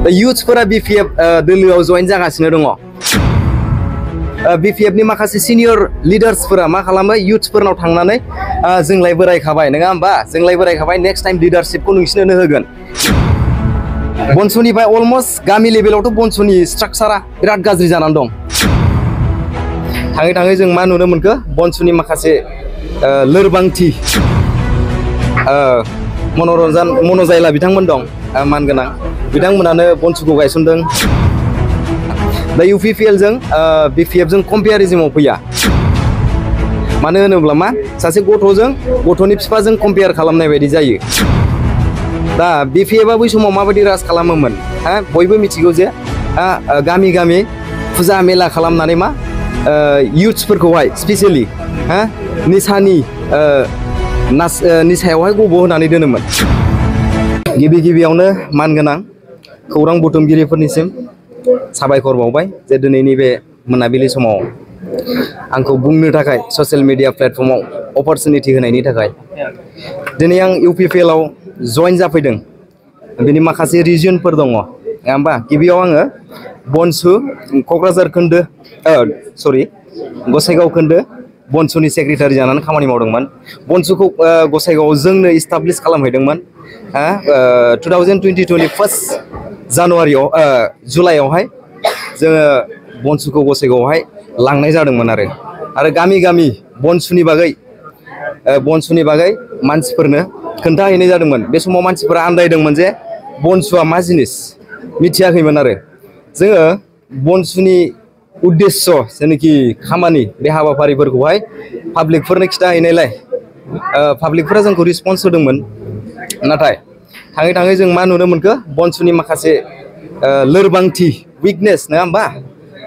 दा इयुथ्सफोरा बि P F दोलोआव join जागासिनो दङ बि पि एफ नि माखासे सिनियर लिडार्सफोरा मा खालामो इयुथ्सफोरनाव थांनानै ओ, जोंलाय बोरायखाबाय नङा होमबा जोंलाय बोरायखाबाय नेक्स्ट टाइम लिडारशिपखौ नोंसिनो होगोन बनसुनिफ्राय अलमस्ट गामि लेभेलावथ' बनसुनि स्ट्राक्चारा बिराद गाज्रि जानानै दं थाङै थाङै जों मा नुनो मोनखो बनसुनि माखासे ओ, लोरबांथि ओ, मनरन्जन मनजायला बिथांमोन दं ओ, मानगोनां बिथांमोनानो बनसुखौ गायसनदों दा इउ पि पि एलजों बि पि एफजों कम्पेयारिजमाव फैया मानो होनोब्ला मा सासे गथ'जों गथ'नि बिफाजों कम्पेयार खालामनाय बायदि जायो दा बि पि एफआ बै समाव माबायदि राज खालामोमोन हा बयबो मिथिगौ जे हा, ओ, गामि गामि फुजा मेला खालामनानै मा इयुथ्सफोरखौहाय स्पेसियेलि हा निसानि ओ, नास ओ, निसायावहाय गब' होनानै दोनोमोन गिबि गिबियावनो मानगोनां खौरां बुथुमगिरिफोरनिसिम साबायखर बावबाय जे दिनैनि बे मोनाबिलि समाव आंखौ बुंनो थाखाय ससियेल मिडिया प्लेटफर्माव अपरचुनिटि होनायनि थाखाय दिनै आं इउ पि पि एलआव जइन जाफैदों बिनि माखासे रिजनफोर दङ नङा होमबा गिबियाव आङो बनसु क'क्राझार खोन्दो सरि गसाइगाव खोन्दो बनसुनि सेक्रेटारि जानानै खामानि मावदोंमोन बनसुखौ ओ, गसाइगावआव जोंनो establish खालामहैदोंमोन two thousand twenty टुनि first ओ, जुलाइआवहाय जोङो बनसुखौ गसाइगावआवहाय लांनाय जादोंमोन आरो। आरो गामि गामि बनसुनि बागै बनसुनि बागै मानसिफोरनो खोन्थाहैनाय जादोंमोन। बे जे बनसुआ मा जिनिस? मिथियाखैमोन आरो। जोङो बनसुनि उद्देश्य जेनाखि खामानि बे हाबाफारिफोरखौहाय पाब्लिकफोरनो खिथाहैनायलाय। पाब्लिकफोरा जोंखौ रिसपन्स होदोंमोन। नाथाय थाङै थाङै जों मा नुनो मोनखो बनसुनि माखासे ओ, लोरबांथि उइकनेस नङा होमबा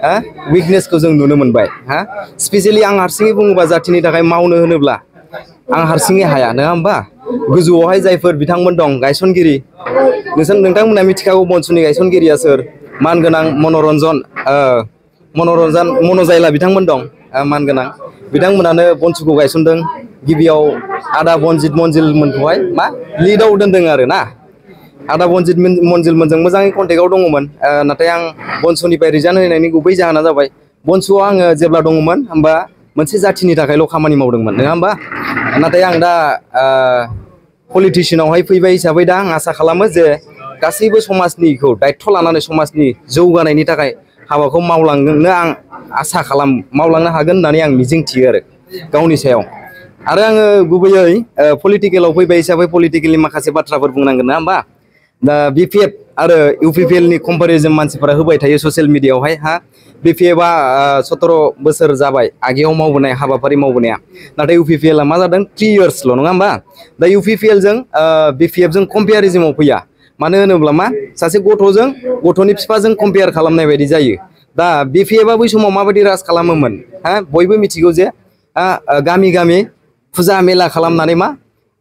हा उइकनेसखौ जों नुनो मोनबाय हा स्पेसियेलि आं हारसिङै बुङोबा जाथिनि थाखाय मावनो होनोब्ला आं हारसिङै हाया नङा होमबा गोजौआवहाय जायफोर बिथांमोन दं गायसनगिरि नोंसोर नोंथांमोना मिथिखागौ बनसुनि गायसनगिरिया सोर मानगोनां मनरन्जन ओ, मनरन्जन मनजायला बिथांमोन दं ओ, मानगोनां बिथांमोनानो बनसुखौ गायसनदों गिबियाव आदा बनजित मनजिलमोनखौहाय मा लिडआव दोनदों आरो ना आदा बनजित मन- मनजिलमोनजों मोजाङै कन्टेक्टआव दङमोन ओ, नाथाय आं बनसुनिफ्राय रिजाइन होनायनि गुबै जाहोना जाबाय बनसुआव आङो जेब्ला दङमोन होमबा मोनसे जाथिनि थाखायल' खामानि मावदोंमोन नङा होमबा नाथाय आं दा पलिटिसियानावहाय फैबाय हिसाबै दा आं आसा खालामो जे गासैबो समाजनिखौ दायथ' लानानै समाजनि जौगानायनि थाखाय हाबाखौ मावलांनो आं आसा खालाम मावलांनो हागोन होननानै आं मिजिंथियो आरो गावनि सायाव आरो आङो गुबैयै पलिटिकेलाव फैबाय हिसाबै पलिटिकेलनि माखासे बाथ्राफोर बुंनांगोन ना होमबा दा बि पि एफ़ आरो इउ पि पि एलनि कम्पेरिजन मानसिफोरा होबाय थायो ससियेल मिडियाआवहाय हा? बि पि एफआ सत्र' बोसोर जाबाय आगेयाव मावबोनाय, हाबाफारि मावबोनाया। नाथाय इउ पि पि मा जादों? थ्रि इयार्सल' नङा होमबा? दा इउ पि पि एलजों बि पि एफजों कम्पेयारिजमाव फैया। मानो होनोब्ला मा? सासे गथ'जों, गथ'नि बिफाजों कम्पेयार खालामनाय बायदि जायो। दा बि बै समाव माबायदि राज खालामोमोन? हा? बयबो मिथिगौ जे गामि गामि फुजा मेला खालामनानै मा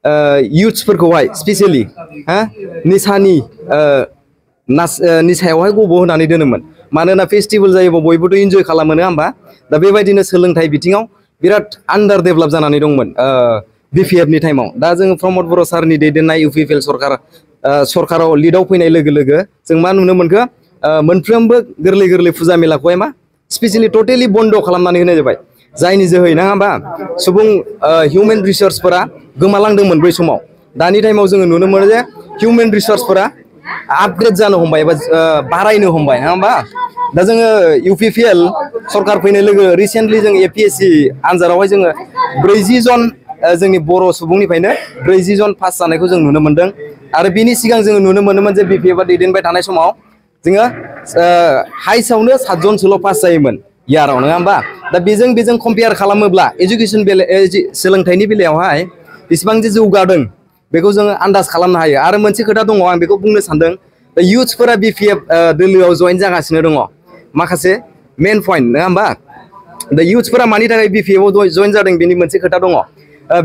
इयुथ्सफोरखौहाय स्पेसियेलि हा? निसानि ओ, नास ओ, निसायावहाय गब' होनानै दोनोमोन। मानोना फेस्टिभेल जायोबा बयबोथ' इन्जय खालामो नङा होमबा? दा बेबायदिनो सोलोंथाइ बिथिङाव बिराद आन्दार डेभेलप जानानै दंमोन बि पि एफनि टाइमाव दा जोङो प्रमद बर' सारनि दैदेननाय इउ पि पि एल सरकार सरकाराव लिडआव फैनाय लोगो लोगो जों मा नुनो मोनखो? मोनफ्रोमबो गोरलै गोरलै फुजा मेलाखौहाय मा? स्पेसियेलि टटेलि बन्द' खालामनानै होनाय जाबाय। जायनि जोहै नङा होमबा? सुबुं हिउमेन रिसर्सफोरा गोमालांदोंमोन बै समाव दानि टाइमाव जोङो नुनो मोनो जे हिउमेन रिसर्सफोरा आपग्रेड जानो हमबाय एबा ओ, बारायनो हमबाय नङा होमबा दा जोङो इउ पि पि एल सरकार फैनाय लोगो रिसेन्टलि जों ए पि एस सि आनजादावहाय जोङो ब्रैजि जन ओ, जोंनि बर' सुबुंनिफ्रायनो ब्रैजि जन पास जानायखौ जों नुनो मोनदों आरो बिनि सिगां जोङो नुनो मोनोमोन जे बि पि एफआ दैदेनबाय थानाय समाव जोङो हाइस्टआवनो सातजनसोल' पास जायोमोन इयाराव नङा होमबा दा बेजों बेजों कम्पेयार खालामोब्ला इडुकेसन बेला एजि- सोलोंथाइनि बेलायावहाय बेसेबां जे जौगादों, बेखौ जोङो आन्दाज खालामनो हायो। आरो मोनसे खोथा दङ, आं बेखौ बुंनो सानदों। दा बि पि एफ़ दोलोआव जइन जागासिनो दङ। माखासे मेन पइन्ट, नङा होमबा? दा इयुथ्सफोरा मानि थाखाय बि पि एफआव जइन जादों बेनि मोनसे खोथा दङ।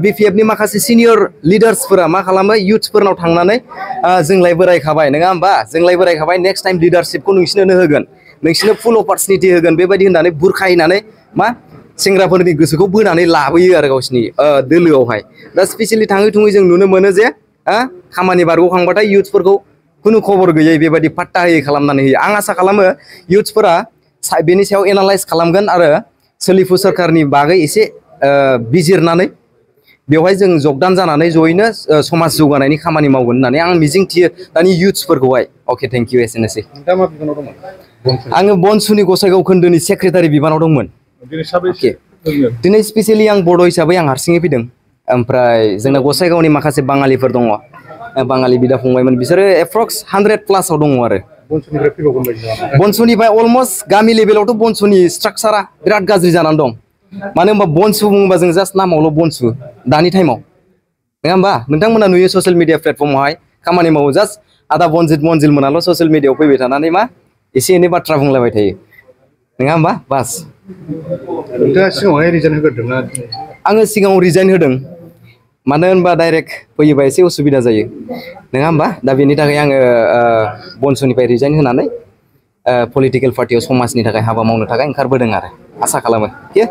बि पि एफनि माखासे सिनियर लिडार्सफोरा मा खालामो? इयुथ्सफोरनाव थांनानै जोंलाय बोरायखाबाय, नङा होमबा? जोंलाय बोरायखाबाय, नेक्स्ट टाइम लिडारशिपखौ नोंसिनो होगोन। नोंसिनो फुल अपरचुनिटि होगोन, बेबायदि होननानै बुरखायनानै मा सेंग्राफोरनि गोसोखौ बोनानै लाबोयो आरो गावसिनि दोलोआवहाय। दा स्पेसियेलि थाङै थुङै जों नुनो मोनो जे खामानि बारग'खांबाथाय इयुथ्सफोरखौ खुनु खबर गैयै बेबायदि पात्ता होयै खालामनानै होयो। आं आसा खालामो इयुथ्सफोरा बेनि सायाव एनालाइज खालामगोन आरो सोलिफु सोरखारनि बागै एसे बिजिरनानै बेवहाय जों जगदान जानानै जयैनो समाज जौगानायनि खामानि मावगोन होननानै आं मिजिंथियो दानि इयुथ्सफोरखौहाय अके थेंक इउ एसेनोसै आङो बनसुनि गसाइगाव खोन्दोनि सेक्रेटारि बिबानाव दंमोन। दिनै साबैसे अके। लोगो दिनै स्पेसियेलि आं बड' हिसाबै आं हारसिङै फैदों ओमफ्राय जोंना गसाइगावनि माखासे बाङालिफोर दङ ओ, बाङालि बिदा फंबायमोन बिसोरो एप्रक्स हान्ड्रेड प्लासाव दङ आरो बंसुनिफ्राय फैबावगोन बायदि नामा बनसुनिफ्राय अलमस्ट गामि लेभेलावथ' बनसुनि स्ट्राक्चारा बिराद गाज्रि जानानै दं मानो होनबा बनसु बुङोबा जों जास्ट नामावल' बनसु दानि टाइमाव नङा होमबा नोंथांमोना नुयो ससियेल मिडिया प्लेटफर्मावहाय खामानि मावो जास्ट आदा बनजित मनजिल मोनाल' ससियेल मिडियाआव फैबाय थानानै मा एसे एनै बाथ्रा बुंलायबाय थायो नङा होमबा बास नोंथाङा सिगाङावहाय रिजाइन होग्रोदोंना आङो सिगाङाव रिजाइन होदों मानो होनबा डाइरेक्ट फैयोबा एसे उसुबिदा जायो नङा होमबा दा बेनि थाखाय आङो ओ, बनसुनिफ्राय रिजाइन होनानै पलिटिकेल पार्टियाव समाजनि थाखाय हाबा मावनो थाखाय ओंखारबोदों आरो आसा खालामो के